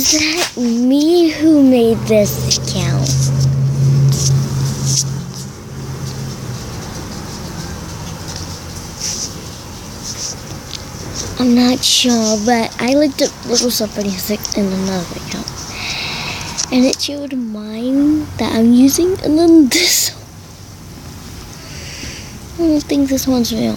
Is that me who made this account? I'm not sure, but I looked up littlesoftbunny6 in another account. And it showed mine that I'm using, and then this. I don't think this one's real.